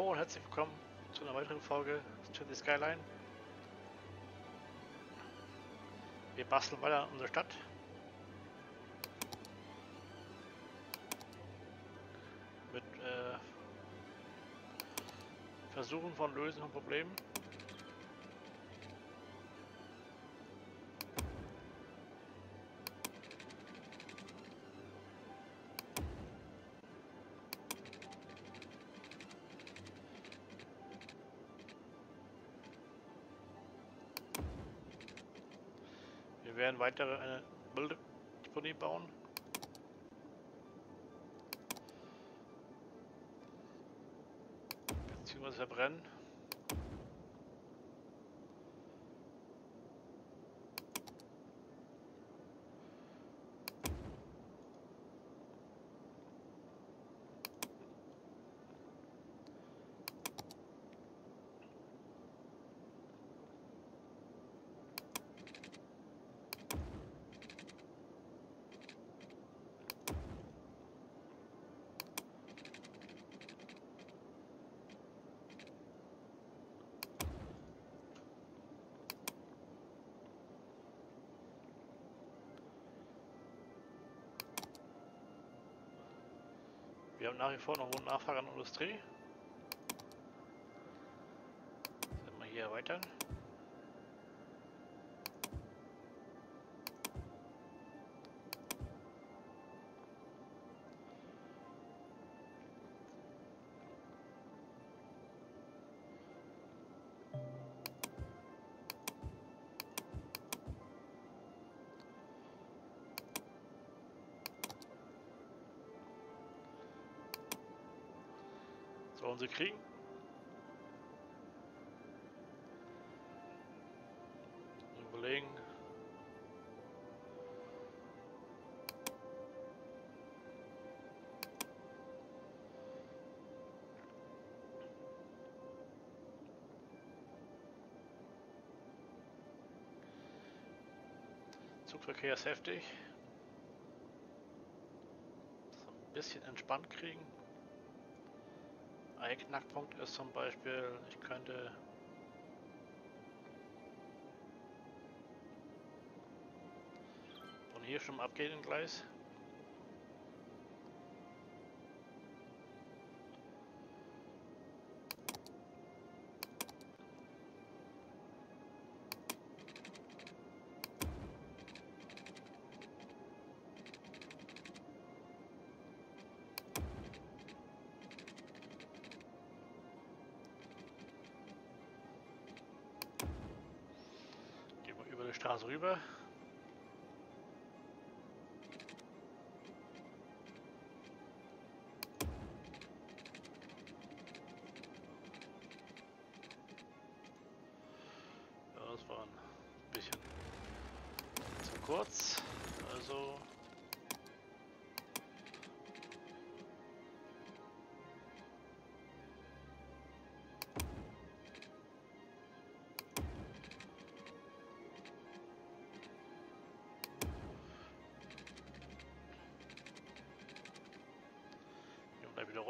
Hallo und herzlich willkommen zu einer weiteren Folge City Skyline. Wir basteln weiter an unserer Stadt. Mit äh, Versuchen von Lösen von Problemen. Werden weitere eine Mülldeponie bauen. Beziehungsweise verbrennen. Wir haben nach wie vor noch hohe Nachfrage an Industrie. Sind wir hier erweitern. Sollen sie kriegen? Überlegen. Zugverkehr ist heftig. Das ein bisschen entspannt kriegen. Ein Knackpunkt ist zum Beispiel, ich könnte von hier schon abgehen im Gleis. Straße rüber.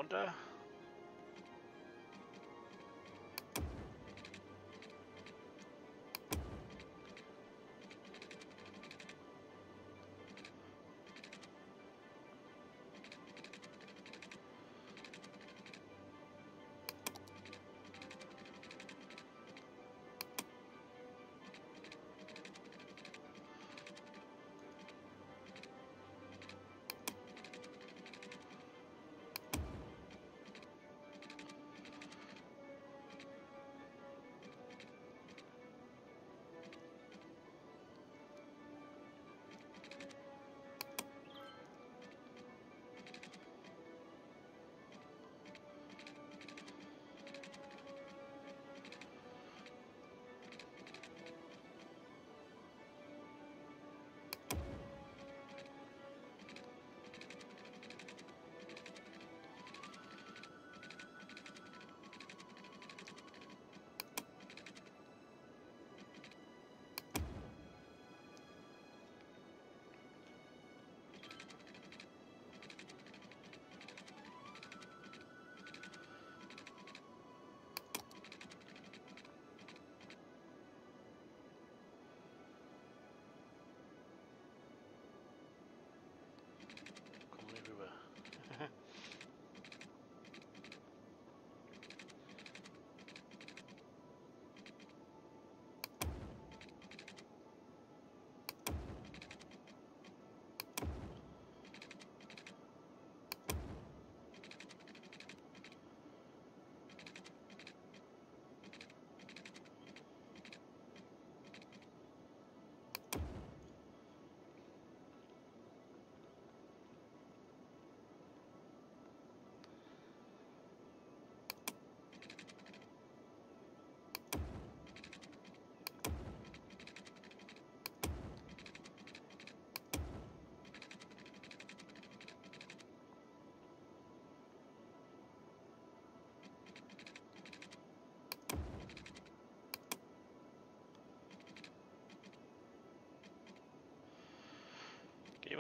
Runter.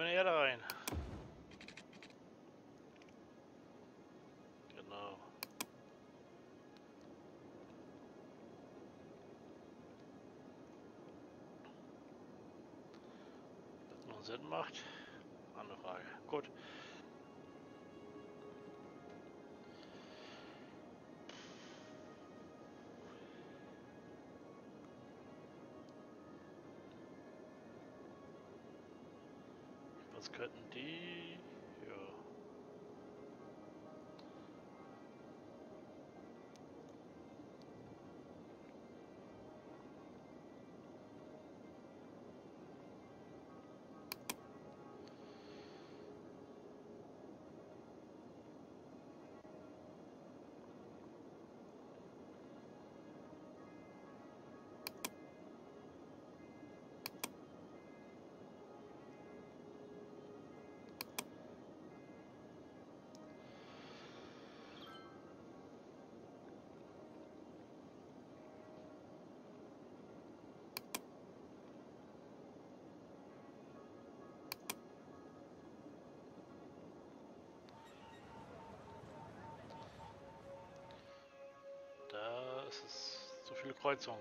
Wir eine Erde rein. Genau. Das noch Sinn macht. Was viele Kreuzungen.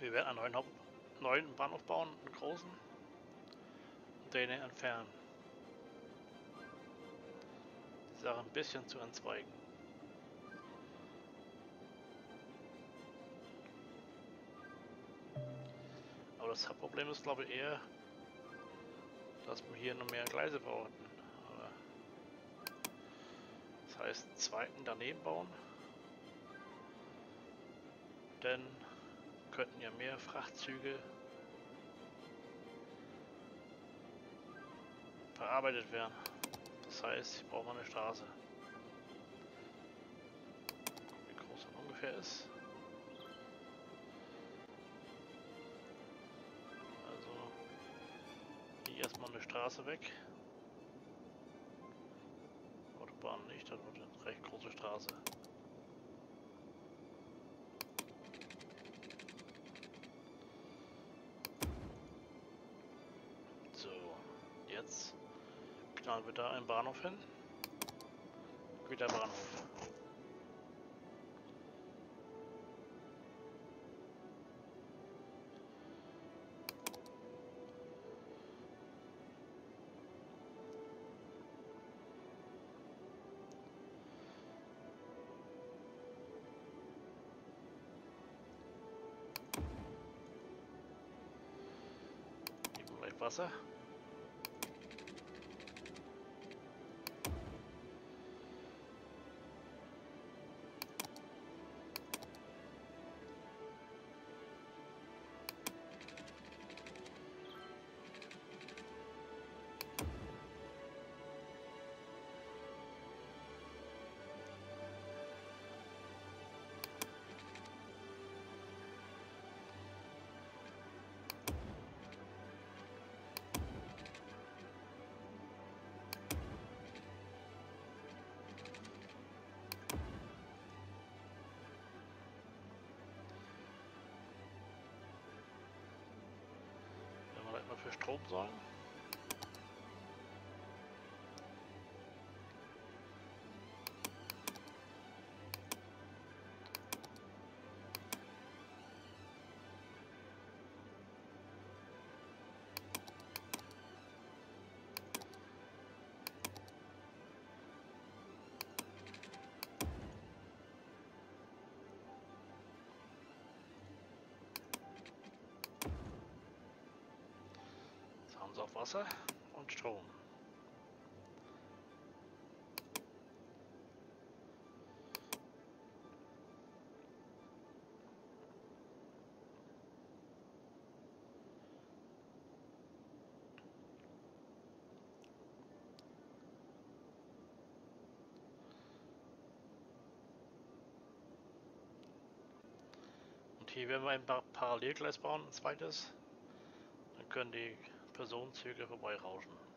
Wir werden einen neuen, Haupt neuen Bahnhof bauen, einen großen, und den entfernen. Sache ein bisschen zu entzweigen. Aber das Hauptproblem ist glaube ich eher, dass wir hier noch mehr Gleise. Aber das heißt, einen zweiten daneben bauen. Denn könnten ja mehr Frachtzüge verarbeitet werden. Das heißt, ich brauche eine Straße. Wie groß das ungefähr ist. Also hier erstmal eine Straße weg. Autobahn nicht, das wird eine recht große Straße. Knallen wir da einen Bahnhof hin. Wieder Bahnhof. Wasser. Mal auf Wasser und Strom. Und hier werden wir ein Parallelgleis bauen, ein zweites. Dann können die Personenzüge vorbeirauschen.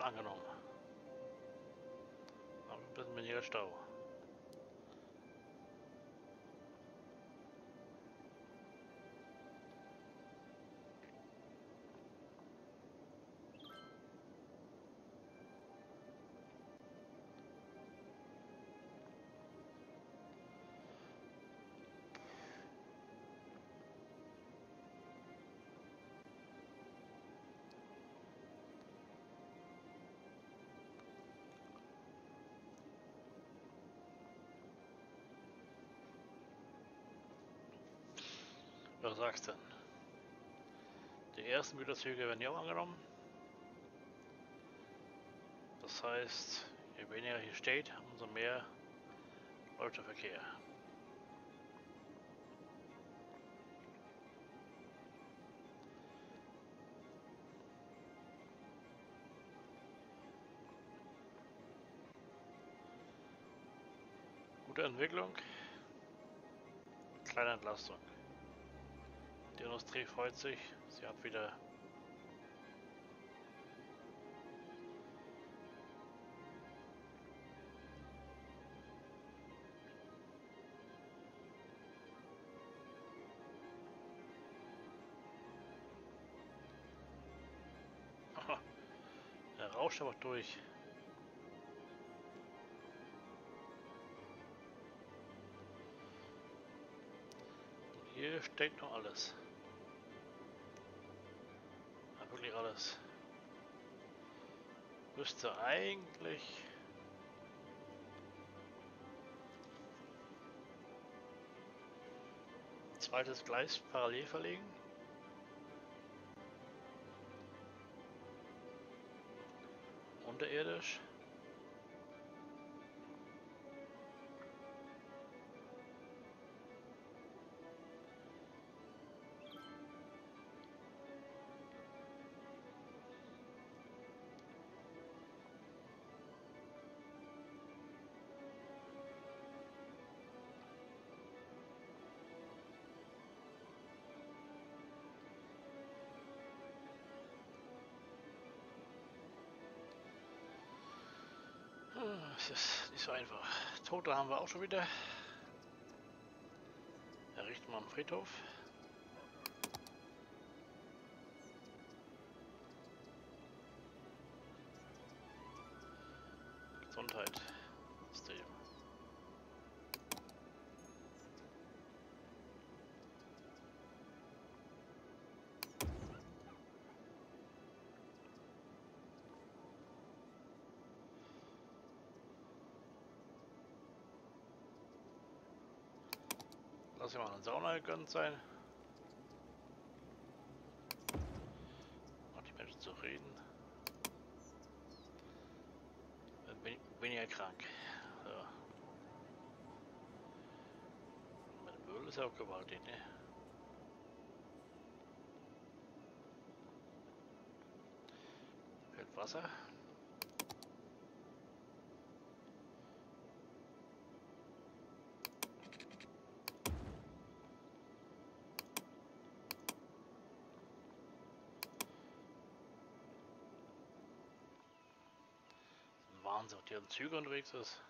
Angenommen. Aber ein bisschen weniger Stau. Was sagst du denn? Die ersten Güterzüge werden ja auch angenommen. Das heißt, je weniger hier steht, umso mehr läuft der Verkehr. Gute Entwicklung, kleine Entlastung. Die Industrie freut sich, sie hat wieder Der rauscht aber durch. Hier steht noch alles. Alles. Müsste eigentlich... Zweites Gleis parallel verlegen. Unterirdisch. Es ist nicht so einfach. Tote haben wir auch schon wieder. Errichten wir am Friedhof. Lass mal eine Sauna gegönnt sein. Noch die Menschen zu reden. Bin ich weniger krank. So. Mein Müll ist ja auch gewaltig, ne? Fällt Wasser. fahren sie auf ihren Zügen unterwegs ist.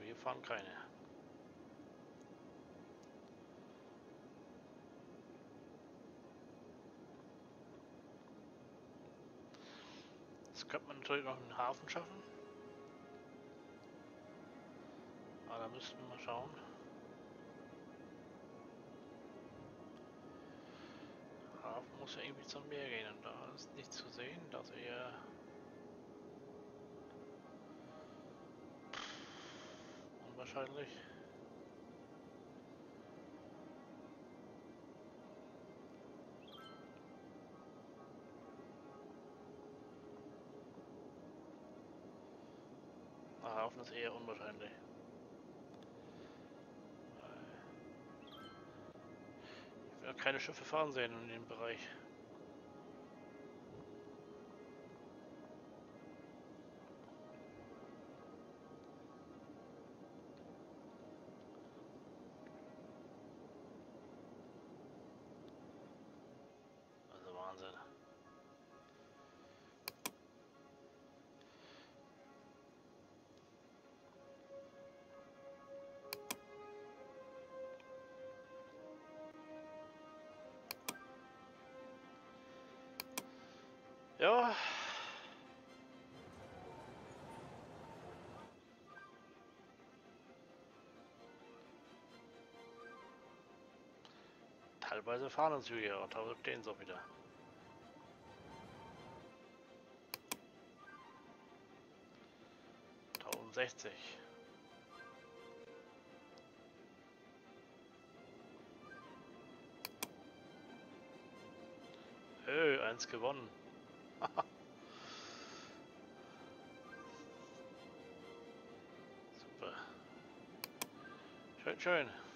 Wir fahren keine. Das könnte man natürlich noch einen Hafen schaffen. Da müssten wir schauen. Hafen muss ja irgendwie zum Meer gehen und da ist nichts zu sehen, dass eher unwahrscheinlich. Der Hafen ist eher unwahrscheinlich. Keine Schiffe fahren sehen in dem Bereich. Ja. Teilweise fahren uns Züge, aber teilweise stehen sie auch wieder. Tausendsechzig. Öh, eins gewonnen. Super. Schön, schön.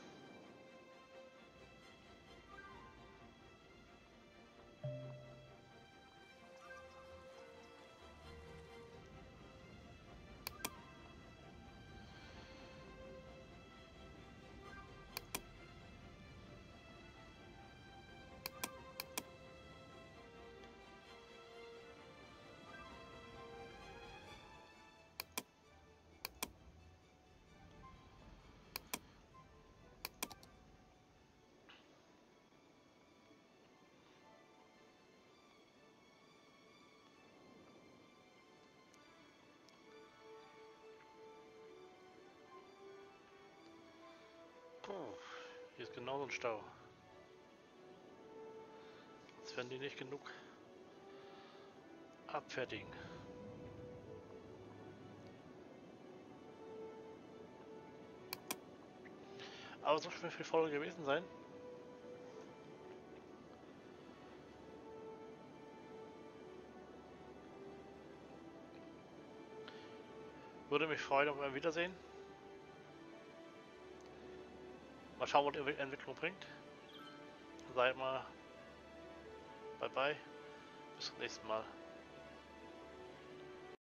Ist genau so ein Stau. Jetzt werden die nicht genug abfertigen. Aber so schon viel Folge gewesen sein. Würde mich freuen auf ein Wiedersehen. Mal schauen, was die Entwicklung bringt. Seid mal. Bye bye. Bis zum nächsten Mal.